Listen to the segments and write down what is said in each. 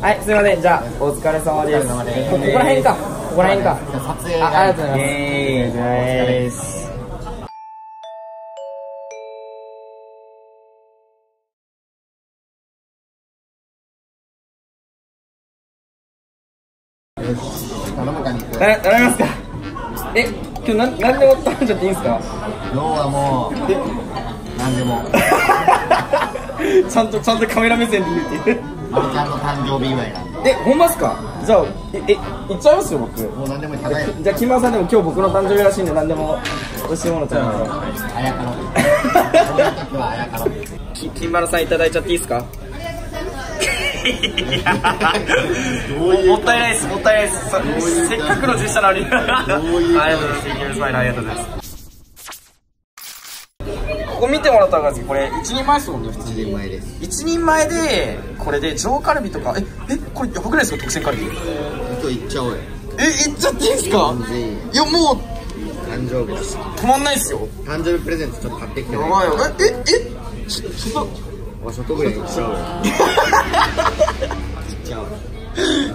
はいすいません。じゃあお疲れ様です。こここら辺か。ここら辺か。撮影あありがとうございます。頼むかに行くな頼みますか。え今日なん何でも頼んじゃっていいんですか？今日はもう何でも。ちゃんとちゃんとカメラ目線で言うってちゃん。の誕生日祝いなんでえほんまっすか？じゃあええ行っちゃいますよ僕。もう何でもいいじゃあ木村さんでも今日僕の誕生日らしいんで何でも美味しいもの頼みますあやかろこの時はあやかろき金丸さんいただいちゃっていいですか？もったいないですもったいないです。せっかくの実写なのに。ありがとうございます。ありがとうございますここ見てもらったら分かるんですけどこれ一人前です。もんね普通1人前です一人前でこれで上カルビとか。ええこれやばくないですか？特選カルビ。今日行っちゃおうよ。えいっちゃっていいんですか？いやもう。誕生日だし。止まんないっすよ。誕生日プレゼントちょっと買ってきてね。やばいよえええ？ちょっと。お外ぐらい行っちゃおうよ。行っちゃおう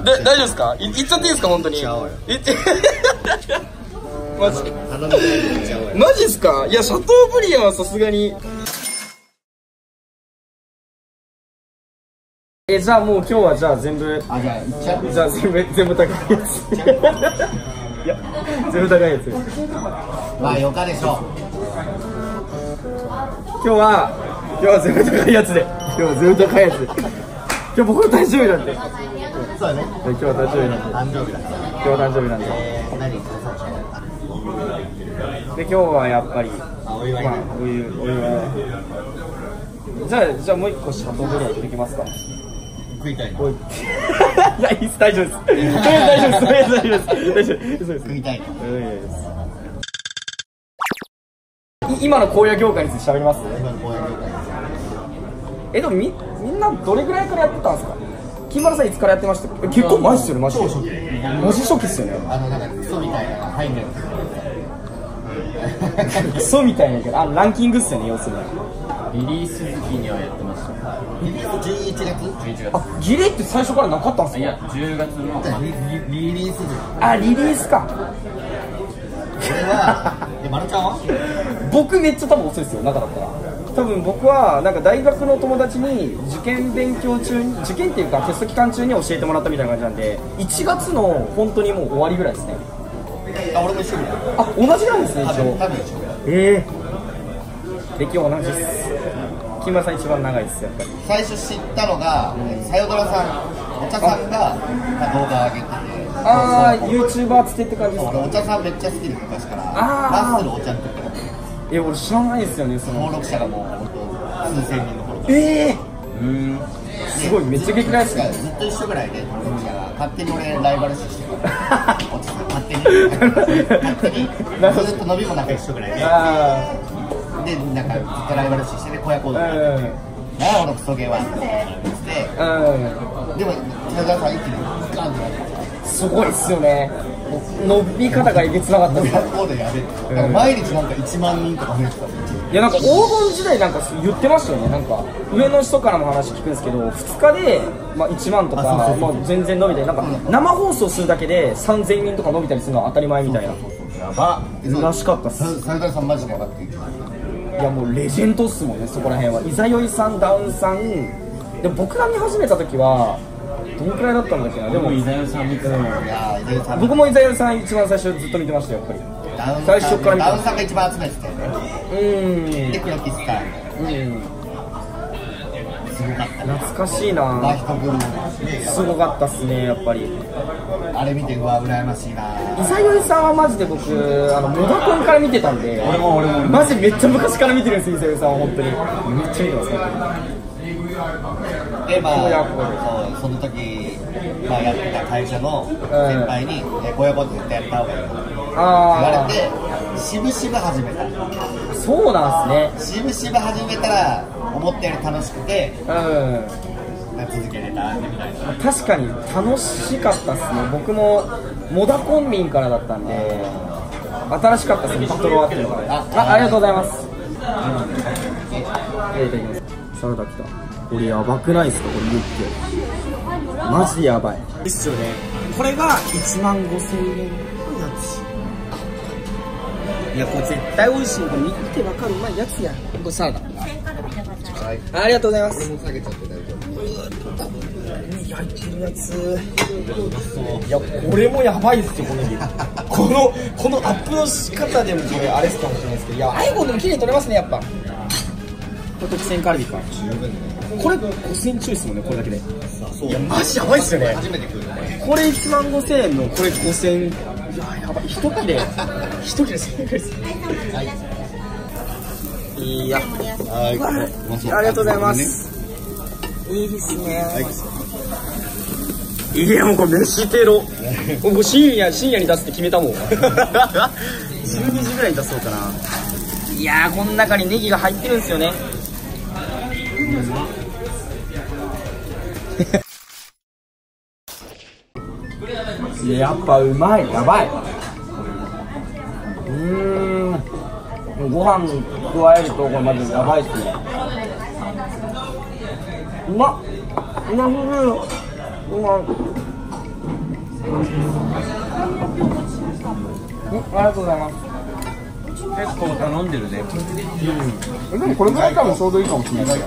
だ大丈夫ですか？いいっちゃっていいですか？本当に。いっちゃおうよ。マジ頼みたいで行っちゃおうよマジですか？いやシャトーブリアンはさすがに。えじゃあもう今日はじゃあ全部あじゃあ行っちゃう。じゃあ全部全部高いやつ。いや。全部高いやつ。まあよかでしょ今日は今日は全部高いやつで。今日は全部高いやつで。今日僕の誕生日なんで。うそうだね。今日は誕生日なんで。誕生日だから。今日は誕生日なんで。えー何？で今日はやっぱりあお祝いまあお湯お湯はじゃあじゃあもう一個シャトーブリアンできますか？食いたいのおい。大丈夫です。大丈夫です大丈夫です。大丈夫です。食いたいのうんいいです。い今の荒野業界について喋ります？今の公園業界えでもみみんなどれぐらいからやってたんですか？金丸さんいつからやってました？え結構前っすよねマジで。超初。期マジ初期っすよねあのなんかクソみたいな入んないクソみたいなけどあランキングっすよね要するに。リリース時期にはやってました。11月11月。あギレって最初からなかったんすか？いや10月の。リリリリース時。あリリースか。俺はえまるちゃんは？僕めっちゃ多分遅いですよ中だったら多分僕はなんか大学の友達に受験勉強中に受験っていうかテスト期間中に教えてもらったみたいな感じなんで1月の本当にもう終わりぐらいですね。あ俺も一緒ぐらいあ同じな。んですね多一応分多分一緒ぐらいええ歴同じです。木村さん一番長いですやっぱり。最初知ったのがさよドラさんお茶さんが動画上げててああ YouTuber つてって感じです俺かお茶さんめっちゃ好きで昔から。あー。マッスルお茶の時からえ俺知らないですよねその。登録者がもう本当数千人の頃からええすごいめっちゃ激辛ですね。ずっと一緒ぐらいで登録者が勝手に俺ライバル視してる。勝手に。勝手に。ずっと伸びもなんか一緒ぐらいで。あでなんかずっとライバル視してて小屋行動。あなんだこのクソゲーはって。うん。うんでも千田さん一気にガンってなって。すごいっすよね伸び方がえげつなかった毎日なんか1万人とか増えてた。いやなんか黄金時代なんか言ってましたよね。なんか上の人からも話聞くんですけど2日で、まあ、1万とかまあ、全然伸びたりなんか生放送するだけで3000人とか伸びたりするのは当たり前みたいな。やば。らしかったっす。いやもうレジェンドっすもんねそこら辺はいざよいさんダウンさんでも僕が見始めた時はどのくらいだったんだっけな？でも伊沢さん見てたのい。やー伊沢さん僕もいざよいさん一番最初ずっと見てましたよやっぱり。最初から見てまダウンさんが一番集めてたよね。うーで黒木スターん。うん。すごかったね懐かしいバな。ヒト君すごかったっすねやっぱり。あれ見てうわ羨ましいな。伊沢よいさんはマジで僕あのモダコンから見てたんで俺も俺も。マジめっちゃ昔から見てるんです伊沢よいさんは本当に。めっちゃ見てます本でま親あそうその時まあやってた会社の先輩に「えこういうこと絶対やった方がいい」と言あわれてしぶしぶ始めた。あそうなんすね。しぶしぶ始めたら思ったより楽しくてうん。続けれたみたいな。確かに楽しかったっすね。僕もモダコンビンからだったんで新しかったっすね。パトロワっていうのがああありがとうございます、うん、いただきます。サラダ来たこれやばくないですか？これユッケマジでやばい。ですよね。これが1万5000円のやつ。いやこれ絶対美味しい。これ見てわかる。うまいやつや。これサラダ。はいありがとうございます。もう下げちゃって大丈夫。焼いてるやついやこれもやばいっすよこの日。このこのアップの仕方でもこれあれっすかもしれないですけど。いやアイコンでも綺麗に撮れますねやっぱ。これ特選カルビか。十分ねこれ5000ちょいっすもんねこれだけで。いやマジやばいっすよね。初めて来る。ねこれ1万5000円のこれ5000いややばい一切れ。一切れ1000円ぐらい。ですい。やはい。わありがとうございます。いいですね。いやもうこれ飯テロ。もう深夜深夜に出すって決めたもん。12時ぐらいに出そうかな。いやーこの中にネギが入ってるんですよね。いややっぱうまい。やばい。うーん。ご飯加えるとこれまずやばいっすね。うまっ。うますぎるうまいうんありがとうございます。結構頼んでるね。うん。でもこれぐらい多分ちょうどいいかもしれない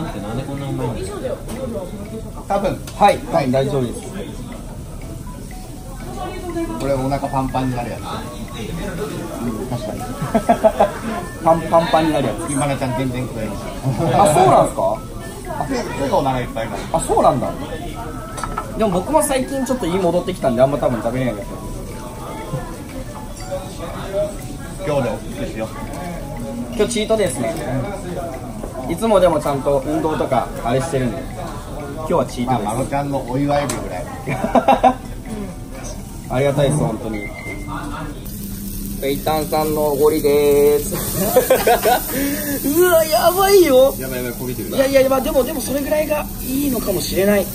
ですけどパンってなんでこんなうまいんですか？多分。はい。はい。大丈夫です。これお腹パンパンになるやつ。確かに。パンパンパンになるやつ。今なちゃん全然食えるしあそうなんですか？あすぐお腹いっぱいになる。あそうなんだ。でも僕も最近ちょっと胃戻ってきたんであんま多分食べれないんだけど。今日でおすすめしよう。今日チートですねいつもでもちゃんと運動とかあれしてるんで今日はチーまあトです。まろちゃんのお祝い日ぐらい。ありがたいです本当に。ペイタンさんのおごりでーす。うわやばいよ。やばいやばいこびてるいやいやまあでもでもそれぐらいがいいのかもしれない。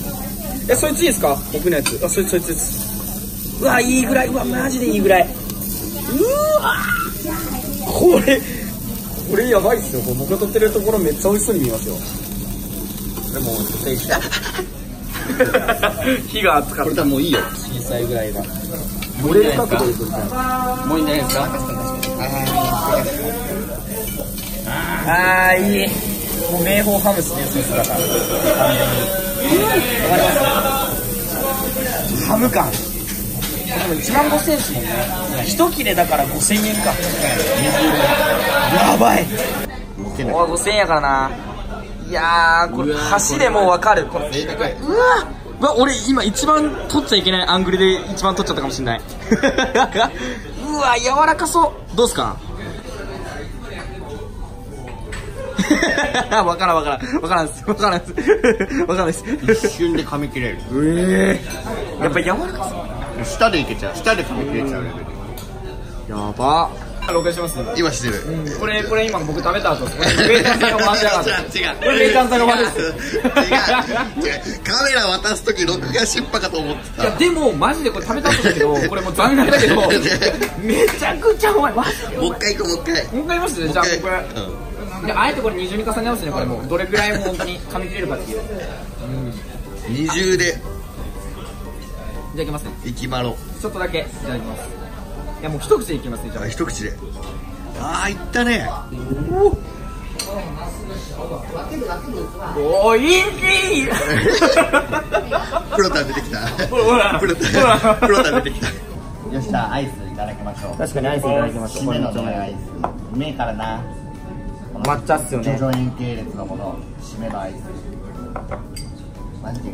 えそいついいですか？僕のやつ。あそいつそいつうわいいぐらい。うわマジでいいぐらい。うわこれこれやばいっすよ。僕が撮ってるところめっちゃ美味しそうに見えますよ。でも 火が熱かった。これ多分もういいよ。小さいぐらいが。どれ角度で撮りたいもういいんじゃないですか。あーいい。もう名宝ハムスっていうスだから。ハム感。でも1万5000円ですもんね。一切れだから5000円かやばい。い。おい5000円やからな。いやーこれ箸でもう分かる。これうわうわ俺今一番取っちゃいけないアングルで一番取っちゃったかもしれない。うわ柔らかそう。どうっすか？わからんわからんわからんっす。わからんっす。わからないっす。一瞬で噛み切れる。ええやっぱ柔らかそう。舌でいけちゃう。舌で噛み切れちゃうレベル。やば録画します今してる。これこれ今僕食べた後ですウェイターさんが回 しやがって。違うこれウェイターさんが回し違う違う。カメラ渡す時録画失敗かと思っていやでもマジでこれ食べた後だけど これもう残念だけど めちゃくちゃうまい。マジでもう一回行こうもう一回。もう一回言いますねじゃあこれ回。であえてこれ二重に重ねますねこれもう。どれぐらい本当に噛み切れるかっていう。いうん。二重で。ただきますね。いきまろちょっとだけ。いただきますいやもう一口でいきますねじゃあ。一口で。ああいったね。あおいしいプロタン 出てきた。ほらプロタンプロタン出てきた。よしじゃあアイスいただきましょう。確かにアイスいただきましょう締めのねアイス。うめえからな。抹茶っすよね。叙々苑系列のもの締めのアイス。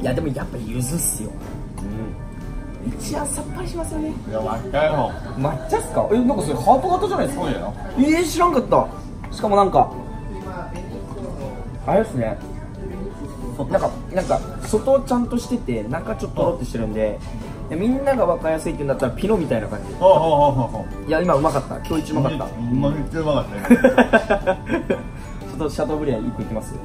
いやでもやっぱ柚子っすよ一番さっぱりしますよね。いやわかよ抹茶っすか？えなんかそれハート型じゃないですか？えー、知らんかった。しかもなんかあれですね。なんかなんか外ちゃんとしてて中ちょっととろってしてるんでみんなが分かりやすいって言うんだったらピノみたいな感じ。いや今うまかった。今日一うまかった。うまめっちゃうまかったね。ちょっとシャトーブリアン1個いきます。ち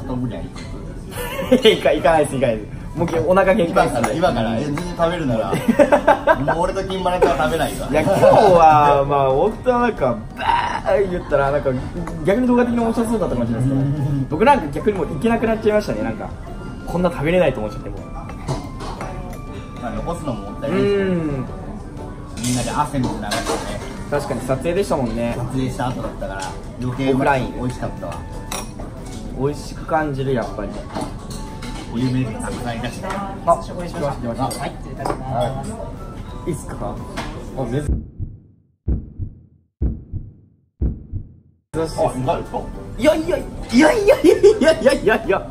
ょっと無理やりいかいかないですいかないですもうお腹限界今から今からえ全然食べるなら もう俺と金マネとは食べないわ。いや今日はまあ本当はなんかバー言ったらなんか逆に動画的に面白そうだったかもしれないですね。僕なんか逆にもういけなくなっちゃいましたね。なんかこんな食べれないと思っちゃってもう。まあ残すのももったいうないですけどん。みんなで汗も流してね。確かに撮影でしたもんね。撮影した後だったから余計オフライン。美味しかったわ。美味しく感じるやっぱりお湯名人たくさんいらしてあ、来ましましたあはい失礼いたしますいいっすかあ、珍いやいやいやいやいやいやいやいや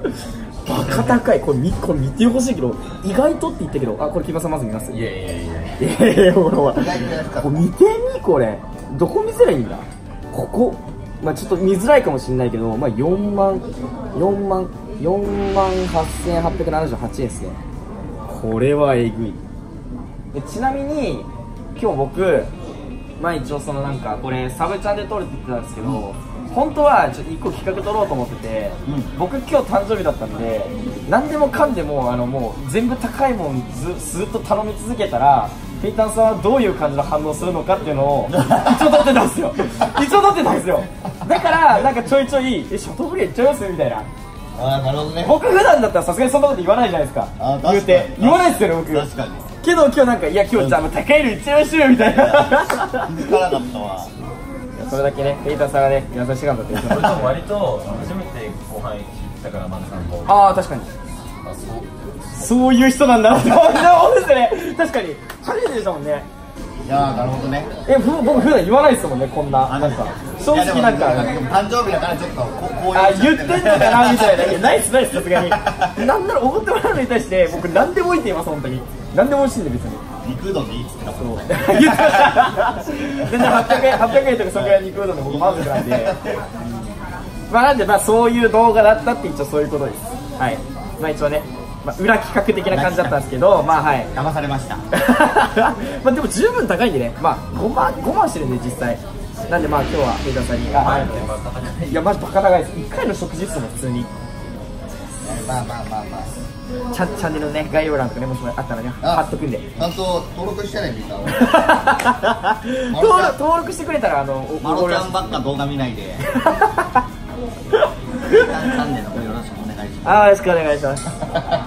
バカ高いこれ見これ見てほしいけど意外とって言ったけどあこれ木村さんまず見ますいやいやいやいやいやほらほらこれ見てみこれどこ見せりゃいいんだここまあちょっと見づらいかもしれないけどまあ4万4万4万8878円ですね。これはえぐい。でちなみに今日僕まあ一応そのなんかこれサブチャンで撮るって言ってたんですけど、本当はちょっと1個企画撮ろうと思ってて、うん。僕今日誕生日だったんで何でもかんでもあのもう全部高いもんずずっと頼み続けたらペイタンさんはどういう感じの反応するのかっていうのを一応撮ってたんですよ。一応撮ってたんですよ。だからなんかちょいちょい「えシャトーブリアンいっちゃいます?」みたいなああなるほどね。僕普段だったらさすがにそんなこと言わないじゃないですか。あー確かに。言うて。言わないですよね僕。確かに。けど今日なんか「いや今日じゃあもう高いのいっちゃいましょうよ」みたいな。気づかなかったわそれだけねペイタンさんがね優しかったっていう俺でも割と初めてご飯行ったからさんもああ確かに。あそう。そういう人なんだなって すね。確かに。初めてでしたもんねいやーなるほどね。えふ僕普段言わないですもんねこんな。あなんか。正直なんか。誕生日だからちょっとここういうあ言ってんのかなみたいな。いやナイスナイスさすがに。なんならおごってもらうのに対して僕何でもいいって言います本当に。何でも美味しいんで別に。肉うどんでいいっつ ってたもんね全然800円800円とかそれぐらい肉うどんで僕満足なんで。まあなんでまあそういう動画だったって一応そういうことです。はい。まあ一応ね、まあ、裏企画的な感じだったんですけどまあはい。騙されました。まあでも十分高いんでね。まあ5万5万してるんで実際。なんでまあ今日はペイターさんに。あありがとうござい。いやマジバカ高いです。1回の食事っすもん普通に。まあまあまあまあ。チャンチャンネルのね概要欄とかねもしもあったらねあ貼っとくんで。ちゃんと登録してないみ ん。な登録登録してくれたらあのおマロちゃんおばっか動画見ないで。チャンネルあーよろしくお願いします。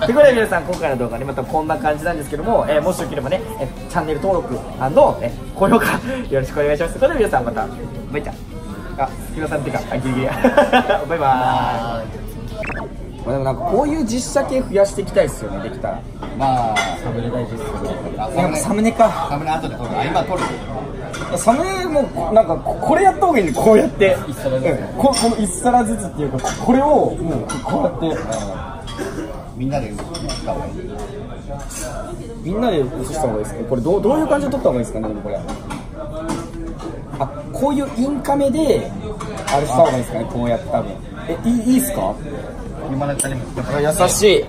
ということで皆さん今回の動画ねまたこんな感じなんですけども、えーもしよければね、えーチャンネル登録えー高評価よろしくお願いします。ということで皆さんまたバイチャあ木村さんっていうかあギリギリ バイバーイ。まあでもなんかこういう実写系増やしていきたいですよねできたら。すまあサムネ大事ですなんかサムネか。サムネ後で撮る。あ今撮るサムネもなんかここれやった方がいいんでこうやって。うん。ここの一皿ずつっていうかこれをもうこうやって。みん。なで映った方がいいみんなで映した方がいいですか？これどうどういう感じで撮った方がいいですかね？これ。あこういうインカメであれした方がいいですかね？こうやって多分。えいいいいっすか？優しい